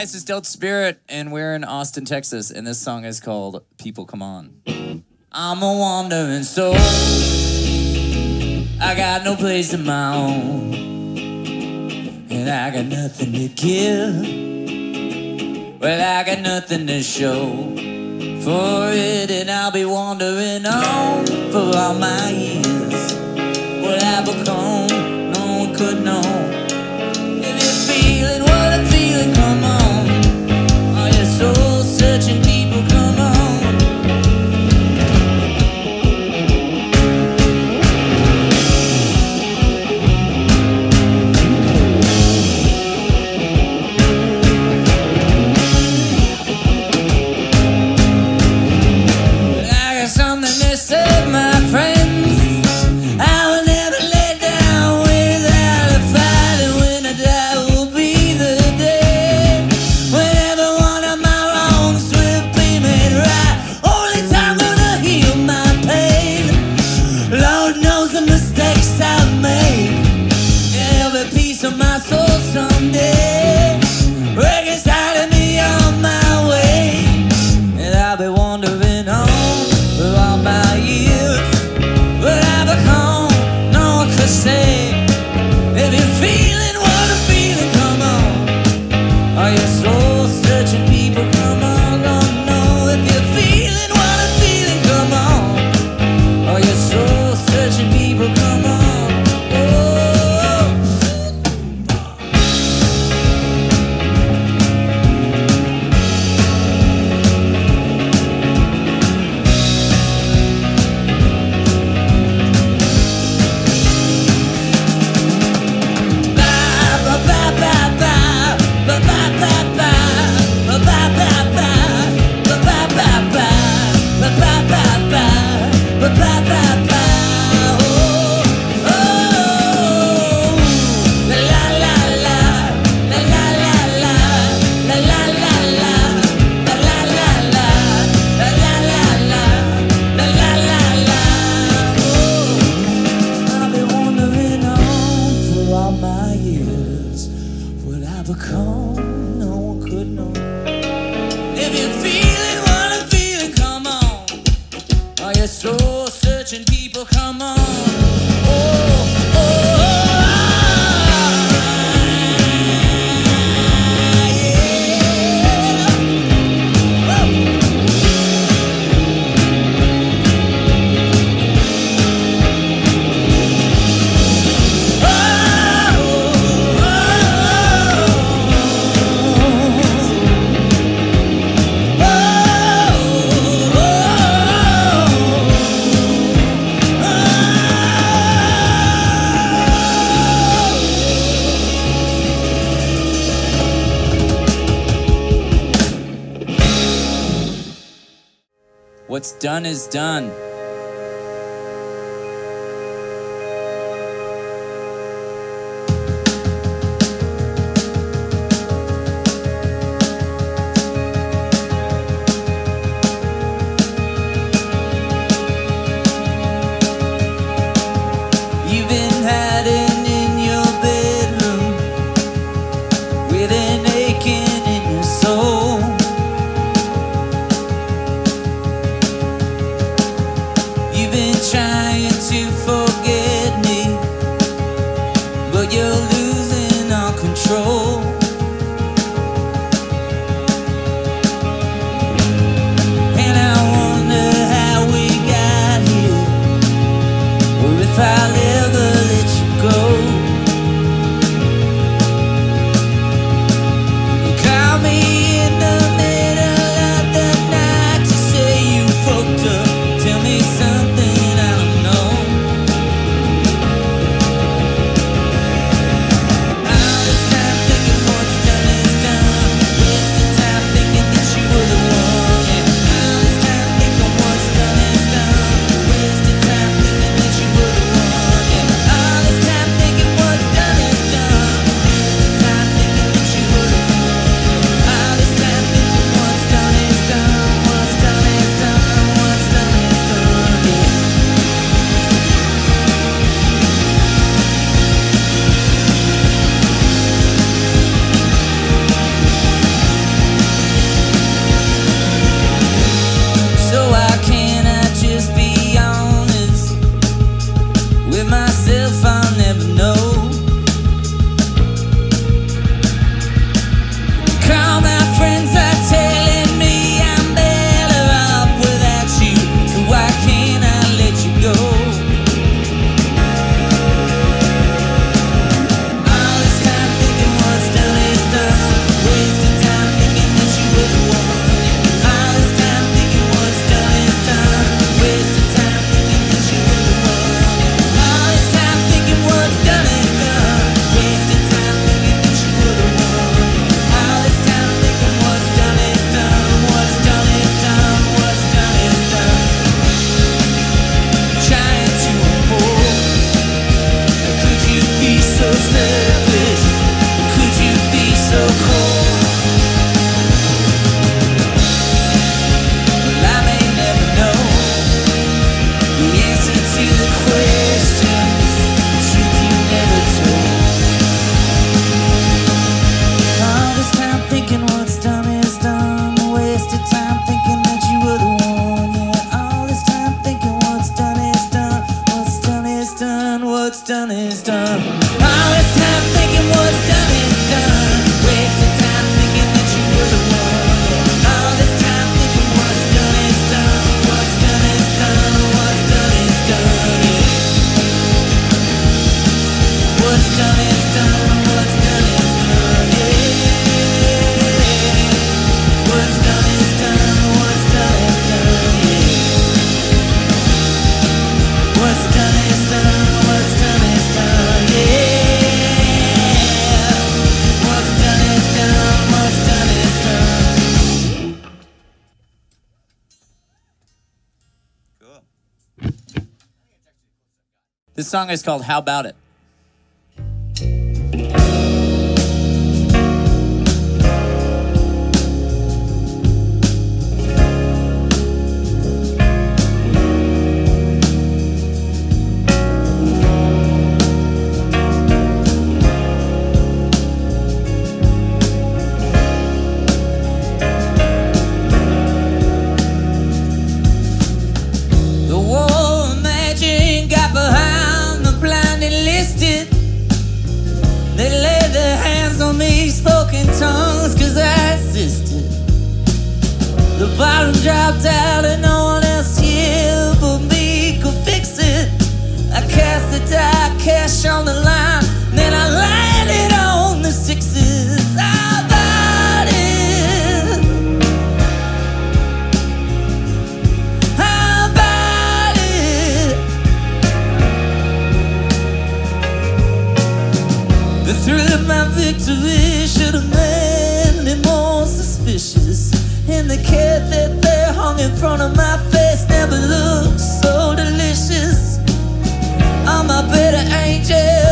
Hi, this is Delta Spirit, and we're in Austin, Texas, and this song is called People Come On. I'm a wandering soul. I got no place of my own. And I got nothing to give. Well, I got nothing to show for it, and I'll be wandering on for all my years. What I become. people, come on. done is done. been trying to forget. This song is called How About It? On the line, then I landed on the sixes. How about it? How about it? The thrill of my victory should have made me more suspicious. And the cat that they hung in front of my face better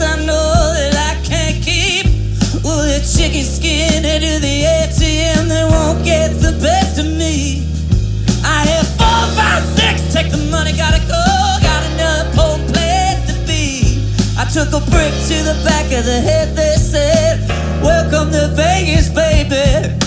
I know that I can't keep. Well, they're chicken skin into the ATM, they won't get the best of me. I have four, five, six, take the money, gotta go, got another poor place to be. I took a brick to the back of the head, they said, Welcome to Vegas, baby.